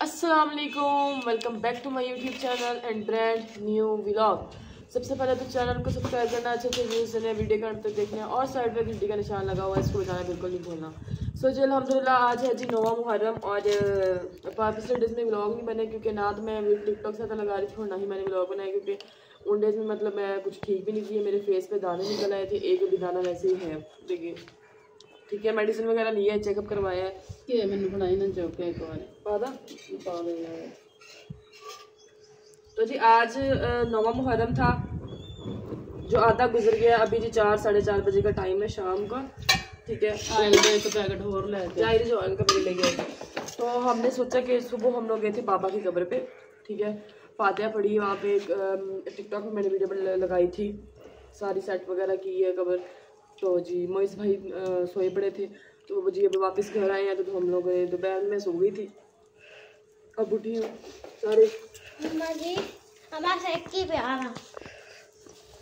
अस्सलाम वालेकुम back to my YouTube channel and brand new vlog सबसे पहले तो चैनल को सब्सक्राइब करना अच्छे अच्छे व्यूज़ देने वीडियो अंत तक देखना और साइड पर घंटी का निशान लगा हुआ है इसको बजाना बिल्कुल नहीं भूलना। सो so, जी अलहमदिल्ला आज है जी नोवा मुहर्रम और पिछले डेज़ में व्लॉग नहीं बने क्योंकि ना तो मैं टिकटॉक से लगा रही थी और ना ही मैंने व्लॉग बनाया क्योंकि उन डेज़ में मतलब मैं कुछ ठीक भी नहीं किया मेरे फेस पे दाने निकल आए थे एक भी दाना वैसे ही है। देखिए। ठीक है मेडिसिन वगैरह लिया है चेकअप करवाया है ਕਿ ਮੈਨੂੰ ਬਣਾਈ ਨਾ ਚੌਕੇ ਇੱਕ ਵਾਰ पादा ਪਾ ਦੇਣਾ तो जी आज अ, नौवा मुहर्रम था जो आधा गुजर गया अभी जी चार साढ़े चार बजे का टाइम है शाम का ठीक है ਆਇਲ ਦਾ ਇੱਕ ਪੈਕਟ ਹੋਰ ਲੈ ਕੇ जाहिर जो ऑयल का बिल ले गए थे तो हमने सोचा कि सुबह हम लोग गए थे बाबा की कब्र पे ठीक है फातिहा पढ़ी वहाँ पे टिकटॉक पे मैंने वीडियो बन- लगाई थी सारी सेट वगैरह की है कब्र तो जी मोइस भाई सोए पड़े थे। तो जी अभी वापस घर आए हैं तो, हम लोग दोपहर में सो गई थी। अब उठी हूँ। सारे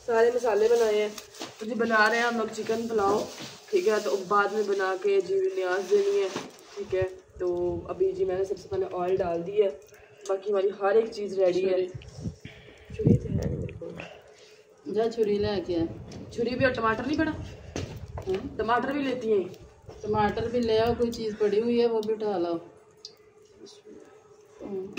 सारे मसाले बनाए हैं। तो जी बना रहे हैं हम लोग चिकन पुलाव ठीक है? तो बाद में बना के जी न्याज देनी है ठीक है? तो अभी जी मैंने सबसे पहले ऑयल डाल दी है। बाकी हमारी हर एक चीज़ रेडी है। छुरी तो है छुरी छुरी भी और टमाटर नहीं पड़ा? टमाटर भी लेती हैं। टमाटर भी ले आओ कोई चीज़ पड़ी हुई है वो भी उठा लाओ। हाँ।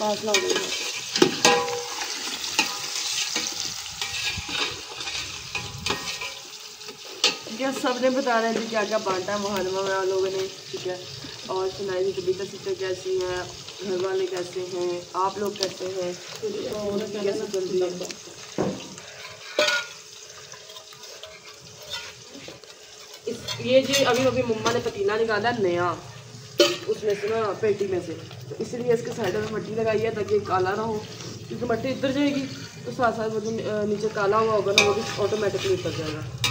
पास ला दो क्या सबने बता रहे हैं जी क्या क्या बांटा है मुहर्रमा में लोगों ने ठीक है? और सुनाई जी कविता सिस्टर कैसी हैं? घर वाले कैसे हैं, आप लोग कैसे हैं, कैसे चल रही है? ये जी अभी अभी मम्मा ने पतीला निकाला नया, उसमें से ना पेटी में से। तो इसलिए इसके साइड में मट्टी लगाई है ताकि काला ना हो, क्योंकि मट्टी इधर जाएगी तो साथ साथ नीचे काला हुआ होगा ना, वो भी ऑटोमेटिकली उतर जाएगा।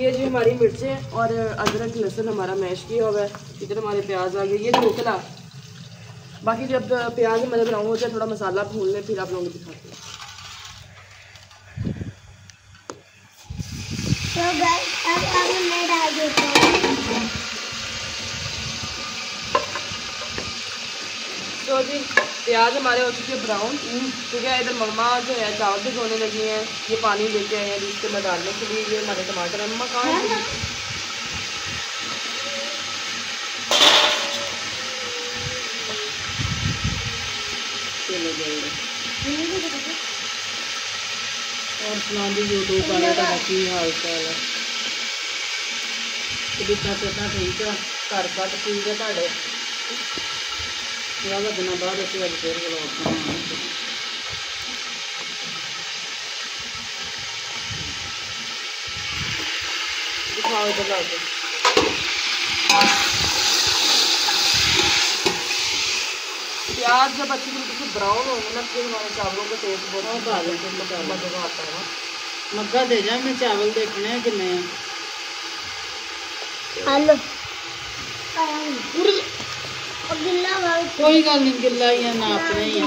ये जी हमारी मिर्चें और अदरक लहसुन हमारा मैश किया हुआ है। इधर हमारे प्याज आ गए। ये ढोकला बाकी जब प्याज हमारे ब्राउन हो जाए थोड़ा मसाला भून लें फिर आप लोगों को दिखाते हैं। तो अब अब मैं डाल देता हूँ। तो जी प्याज हमारे हो चुके हैं ब्राउन ठीक है इधर मम्मा जो है चावल भी धोने लगी हैं ये पानी लेके आए हैं जिसके मैं डालने के लिए ये हमारे टमाटर हैं मम्मा कहाँ हैं चलो जाएगा और सुना दी यूट्यूब वाले का की हाल चाल है ਕਿੱਦਾਂ ਚੱਲਦਾ ਠੀਕ ਆ ਘਰ ਘੱਟ ਠੀਕ ਆ ਤੁਹਾਡੇ ಇವಾಗ ದಿನ ಬಾದಕ್ಕೆ ಅದು प्याज जब अच्छी तरीके से ब्राउन होंगे ना फिर हमारे चावलों का टेस्ट बहुत डालें तो मसाला जगह आता है मक्का दे जाए मैं चावल देखने हैं कि नहीं? हेलो कोई गल नहीं गिला ही ना अपने ही।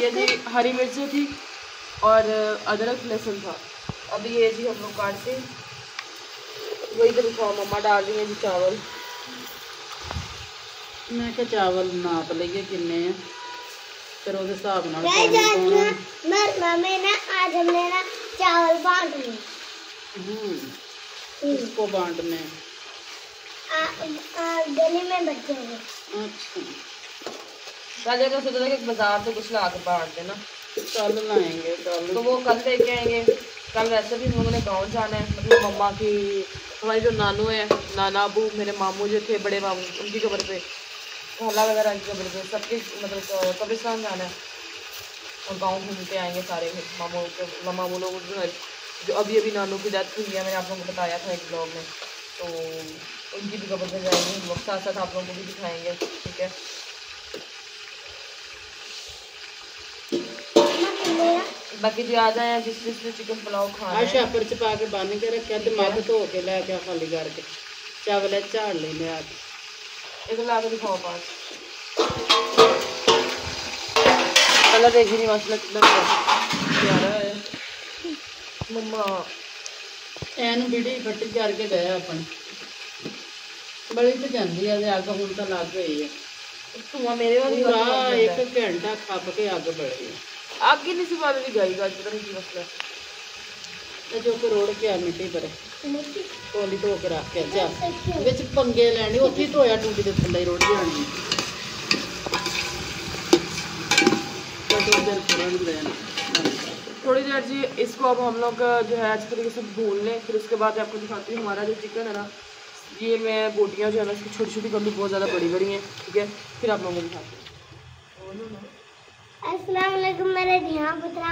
ये जी, हरी मिर्च थी और अदरक लहसुन था। अब ये जी हम लोग काट के वही तो मम्मा डाल रही है जी, चावल। मैं क्या चावल नाप लेंगे, किन्ने हैं? फिर हिसाब ना आज हमने ना चावल इसको हम्म, बांटने? में अच्छा। राजा का सोचा था कि बाज़ार से कुछ बांट देना लाएँगे तो वो कल लेके आएँगे। कल वैसे भी हम ने जाना है। मतलब मम्मा की हमारी जो नानू है नाना अबू मेरे मामू जो थे बड़े मामू उनकी कबर पे। मोहल्ला वगैरह जबलपुर सबके मतलब कब्रिस्तान जाना है। और गाँव घूमते आएँगे सारे मामों के मामा वो लोग जो जो अभी अभी नानू की डेथ हुई है, मैंने आप लोगों को बताया था एक ब्लॉग में। तो उनकी भी कब्र पर जाएँगे हम लोग साथ साथ आप लोगों को भी दिखाएँगे, ठीक है? बाकी जो आ जाए जिस, जिसने चिकन पुलाव खाना छापर च पा के बाँध के रखे तो मत धो के लै के खाली करके। चावल झाड़ लेने आके इधर ला के दिखाओ पास कलर देखी नहीं माशाल्लाह कितना प्यारा है मम्मा ਐਨ ਬਿੜੀ ਫੱਟੀ ਕਰਕੇ ਗਇਆ ਆਪਣੀ ਬੜੀ ਤੇ ਜਾਂਦੀ ਆ ਤੇ ਅੱਗ ਹੁਣ ਤਾਂ ਲੱਗ ਗਈ ਆ ਧੂਆਂ ਮੇਰੇ ਵਾਲੀ ਪੂਰਾ ਇੱਕ ਘੰਟਾ ਖੱਪ ਕੇ ਅੱਗ ਬੜੀ ਅੱਗ ਹੀ ਨਹੀਂ ਸੀ ਬਾਦ ਦੀ ਗਈ ਗੱਜ ਪਤਾ ਨਹੀਂ ਕੀ ਮਸਲਾ ਤੇ ਜੋ ਕੋ ਰੋੜ ਕੇ ਆ ਮਿੱਟੀ ਪਰ ਕੋਲੀ ਧੋ ਕੇ ਰੱਖ ਕੇ ਜਾ ਵਿੱਚ ਪੰਗੇ ਲੈਣੇ ਉੱਥੇ ਹੀ ਧੋਇਆ ਟੂਟੀ ਦੇ ਥੱਲੇ ਹੀ ਰੋੜ ਜਾਣੀ ਕਦੋਂ ਦਿਨ ਪੁਰਨ ਦੇਣਾ थोड़ी देर जी इसको अब हम लोग जो है अच्छी तरीके से भून लें फिर उसके बाद आपको दिखाती हूँ हमारा जो चिकन है ना ये मैं बोटियाँ जो है ना इसकी छोटी छोटी कर लूँ बहुत ज़्यादा बड़ी बड़ी हैं ठीक है फिर आप लोगों को दिखाती हूँ अस्सलाम वालेकुम मेरे धिया पुत्रा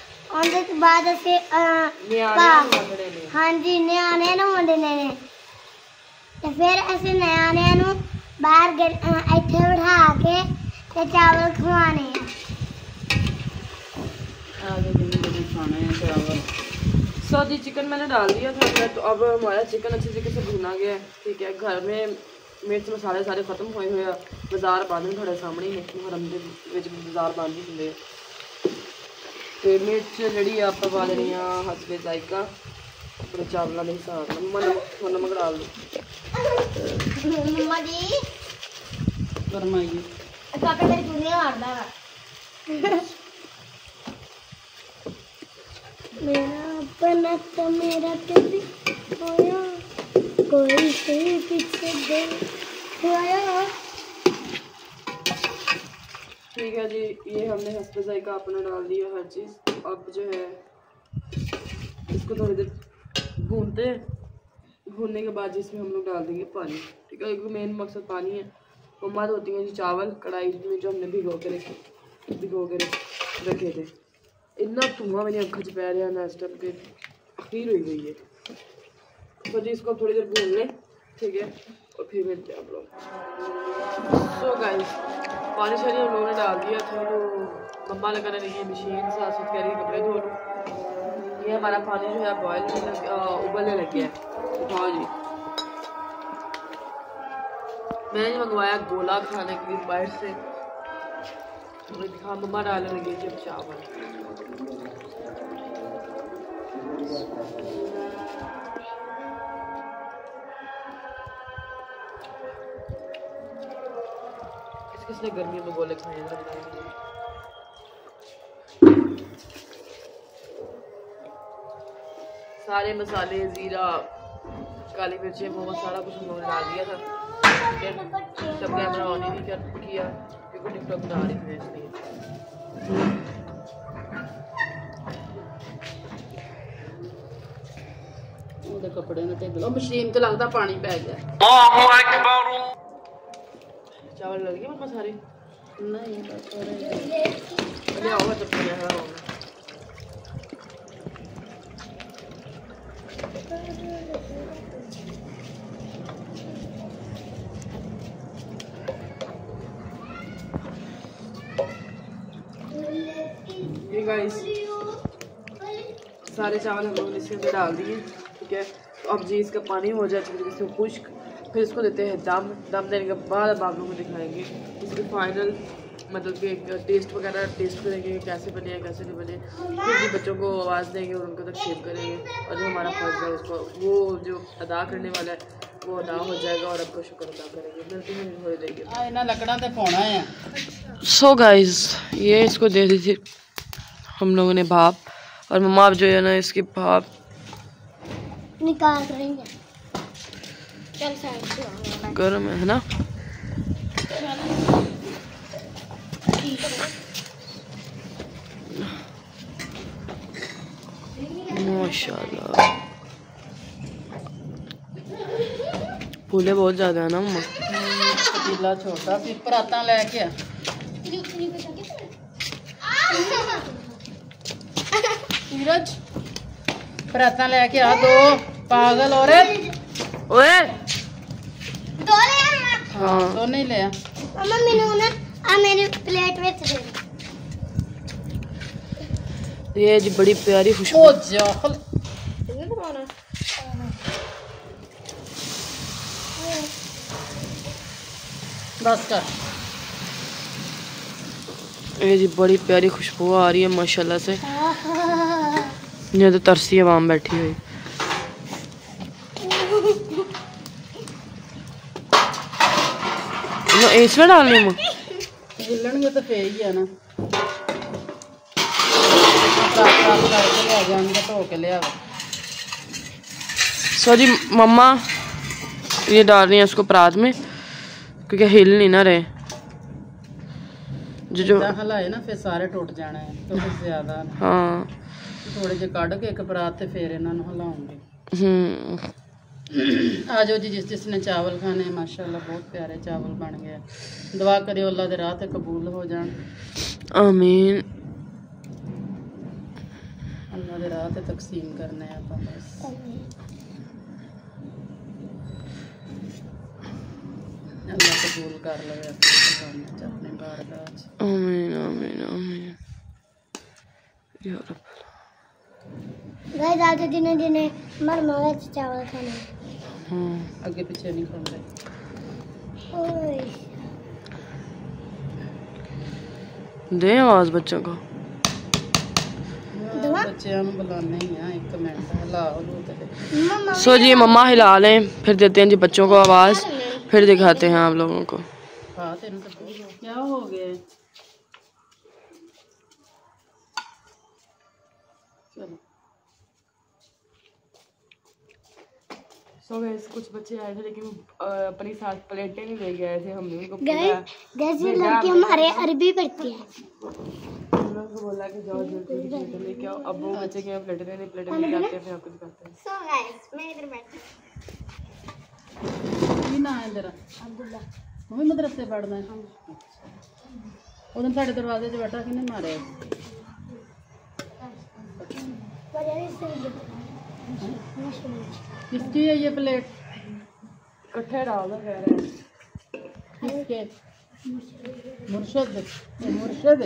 ਉਹਦੇ ਤੋਂ ਬਾਅਦ ਅਸੀਂ ਅਹ, न्याणे ਭਾ- मंगने ने ਹਾਂਜੀ ਨਿਆਣੇ ਨੂੰ ਵੰਡਣੇ ਨੇ ਤੇ ਫਿਰ ਅਸੀਂ ਨਿਆਣਿਆਂ ਨੂੰ ਬਾਹਰ ਗ- ਅਹ, ਇੱਥੇ ਬਿਠਾ ਕੇ ਤੇ ਚਾਵਲ ਖਵਾਣੇ ਆ ਆਗੇ ਜਿੰਨੇ ਜਿਹੜੇ ਖਾਣੇ ਆ ਚਾਵਲ सो जी चिकन मैंने डाल दिया था अंदर तो अब हमारा चिकन अच्छे तरीके से भुना गया है ठीक है घर में मिर्च मसाले सारे खत्म होए हुए आ बाजार बंद थोड़े सामने ही ने मुहर्रम ਦੇ ਵਿੱਚ ਬਾਜ਼ਾਰ ਬੰਦ ਹੀ ਹੁੰਦੇ ਆ ਤੇ ਮਿਰਚ ਜਿਹੜੀ ਆਪਾਂ ਪਾ ਦੇਣੀ ਆ ਹਸਬੇ ਜ਼ਾਇਕਾ ਆਪਣੇ ਚਾਵਲਾਂ ਦੇ ਹਿਸਾਬ ਨਾਲ ਮੰਮਾ ਨੂੰ ਮੰਮਾ ਮਗੜਾ ਲਓ ਮੰਮਾ ਜੀ ਫਰਮਾਈਏ ਕਾਕਾ ਤੇਰੀ ਚੁੰਨੀ ਮਾਰਦਾ ਵਾ ਮੇਰਾ ਆਪਣਾ ਤਾਂ ਮੇਰਾ ਤੇ ਹੋਇਆ ਕੋਈ ਤੇ ਪਿੱਛੇ ਦੇ ਹੋਇਆ ठीक है जी, ये हमने हस्बे ज़ायका अपना डाल दिया हर चीज़। अब जो है, इसको थोड़ी देर भूनते हैं। भूनने के बाद जिसमें हम लोग डाल देंगे पानी, ठीक है? एक मेन मकसद पानी है। मम्मा धोती हैं जी चावल, कढ़ाई में जो हमने भिगो के रखे, भिगो के रखे थे। इतना धुआँ मेरी आँखों च पै रहा ना इस टाइम के अखीर हुई गई है। तो जी इसको थोड़ी देर भून लें, ठीक है? और फिर मिलते हैं आप लोग। सो गाइस पानी शानी हम लोगों ने डाल दिया था तो मम्मा लगाने लगी मशीन साथ साथ कह कपड़े धो लो। ये हमारा पानी जो है बॉयल उबलने लग गया है। उठाओ जी। मैंने मंगवाया, गोला खाने के लिए बाहर से। मम्मा डालने लगी जब चावल। इसलिए गर्मियों में गोले खाने लगता सारे मसाले, ज़ीरा, काली मिर्चें वो सारा कुछ उन्होंने डाल दिया था। फिर कैमरा ऑन ही नहीं कर किया, क्योंकि टिकटॉक बना रही थी इसलिए। कपड़े में मशीन तो लगता पानी पै गया। चावल लग गए मम्मा सारे नहीं ले आओ जब तक आओ सारे चावल हम लोग इसके अंदर डाल दिए ठीक है? तो अब जी इसका पानी हो जाए अच्छी तरीके से खुश्क। फिर इसको देते हैं दम। दम देने के बाद अब आप लोगों को दिखाएँगे इसके फाइनल मतलब कि एक टेस्ट वगैरह टेस्ट करेंगे कैसे बने कैसे नहीं बने। फिर भी बच्चों को आवाज़ देंगे और उनको तक शेप करेंगे। और जो हमारा फ़र्ज़ है उसको वो जो अदा करने वाला है वो अदा हो जाएगा और आपको शुक्र अदा करेंगे। मिलते हैं लकड़ा तो है। सो गाइज़ गाइस ये इसको दे दी थी हम लोगों ने भाप। और मम्मा आप जो है ना इसकी भाप निकाल रही है। गर्म है ना? माशाल्लाह। फूले बहुत ज़्यादा है ना मम्मा? पतीला छोटा फिर पराता लेके सूरज पराता लेके आ दो पागल औरत। ओए! हाँ। तो नहीं ले मम्मा ना आ प्लेट में दे ये जी बड़ी प्यारी खुशबू। ओ बस कर। ये जी बड़ी प्यारी खुशबू आ रही है माशाल्लाह से। ये तो तरसी आवाम बैठी हुई। नो इसमें डालनी है माँ हिलणगे तो फे ही है ना साफ साफ करके ले जाएंगे धो के ले आवे सो जी मम्मा ये डाल रही है उसको परात में क्योंकि हिल नहीं ना रहे जो जो ਜਿੱਦਾਂ ਹਲਾਏ ਨਾ ਫਿਰ ਸਾਰੇ ਟੁੱਟ ਜਾਣੇ ਆ ਤੇ ਕੁਝ ਜ਼ਿਆਦਾ हाँ ਥੋੜੇ ਜਿਹੇ ਕੱਢ ਕੇ ਇੱਕ ਪਰਾਤ ਤੇ ਫੇਰ ਇਹਨਾਂ ਨੂੰ ਹਿਲਾਉਂਗੇ हम्म हम्म। आ जाओ जी जिस जिसने चावल खाने माशाल्लाह बहुत प्यारे चावल बन गए। दुआ करे अल्लाह के राह कबूल हो जान। आमीन। अल्लाह के राह तकसीम करने आप बस। अल्लाह कबूल कर लवे अपने आमीन आमीन आमीन। या रब गाइस आज दिन दिन मर मोए चावल खाने। ਅੱਗੇ ਪਿੱਛੇ ਨਹੀਂ ਖਾਂਦੇ ਓਏ दे आवाज बच्चों को ਦਵਾ ਬੱਚਿਆਂ ਨੂੰ ਬੁਲਾਣੇ ਹੀ ਆ ਇੱਕ ਮਿੰਟ ਹਲਾ ਉਹਨੂੰ ਤੇ ਮਮਾ सो जी मम्मा हिला लें फिर देते हैं जी बच्चों को आवाज फिर दिखाते हैं आप लोगों को ਹਾਂ तो गैस कुछ बच्चे आए थे लेकिन अपनी साथ प्लेटें नहीं ले गए थे हमने उनको गैस ये लड़के हमारे अरबी पढ़ते बोला कि जाओ जल्दी लेके आओ। अब वो बच्चे के प्लेटें नहीं प्लेटें आते हैं फिर आपको दिखाते हैं। सो मैं इधर बैठी ये ना इधर अब्दुल्ला। मदरसे पढ़ना है। उधर साढ़े दरवाजे बैठा किने मारे? किसकी है ये प्लेट कट्ठे डाल दो कह रहे हैं किसके मुर्शद मुर्शद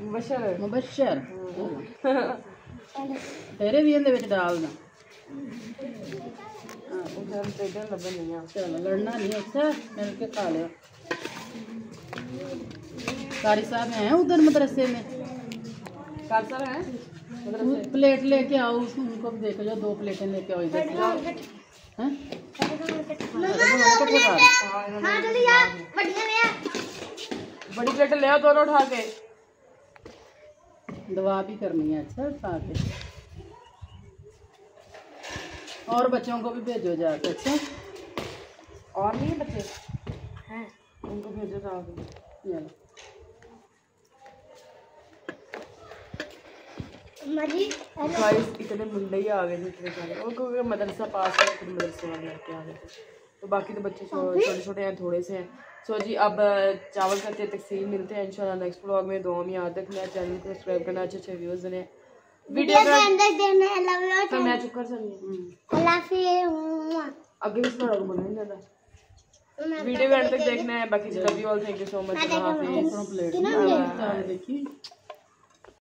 मुबशर। मुबशर। तेरे भी इन डालना हाँ, चलो लड़ना नहीं अच्छा मिल के खा लियो। कारी साहब हैं उधर मदरसे में? कार साहब हैं? प्लेट लेके आओ उनको भी देखो जो दो प्लेटें लेके आओ इधर बड़ी प्लेटें ले आओ दोनों उठा के। दवा भी करनी है अच्छा उठा के। और बच्चों को भी भेजो जाके अच्छा। और नहीं बच्चे हैं उनको भेजो तो चलो। गाइस इतने मुंडे ही आ गए थे इतने सारे। और क्योंकि मदरसा पास है फिर मदरसे वाले आके आ गए थे तो बाकी तो बच्चे छोटे छोटे हैं थोड़े से हैं। सो जी अब चावल करते हैं तकसीम मिलते हैं इंशाल्लाह नेक्स्ट ब्लॉग में। दो में याद रखना चैनल को सब्सक्राइब करना अच्छे अच्छे व्यूज़ देने। वीडियो वीडियो के अंदर देना है लव तो मैं चुप कर अल्लाह हाफिज़ आगे भी थोड़ा बोलना नहीं ज़्यादा। वीडियो के अंत तक देखना है बाकी love you all thank you so much plate देखी